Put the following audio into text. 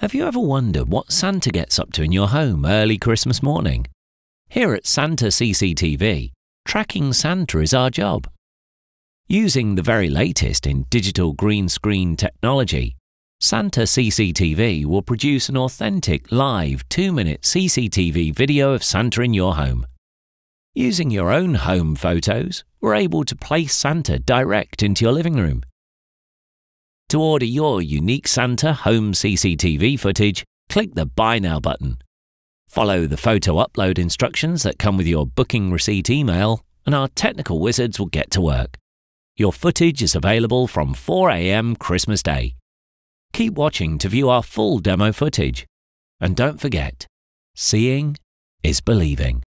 Have you ever wondered what Santa gets up to in your home early Christmas morning? Here at Santa CCTV, tracking Santa is our job. Using the very latest in digital green screen technology, Santa CCTV will produce an authentic live two minute CCTV video of Santa in your home. Using your own home photos, we're able to place Santa direct into your living room to order your unique Santa home CCTV footage, click the Buy Now button. Follow the photo upload instructions that come with your booking receipt email, and our technical wizards will get to work. Your footage is available from 4am Christmas Day. Keep watching to view our full demo footage. And don't forget, seeing is believing.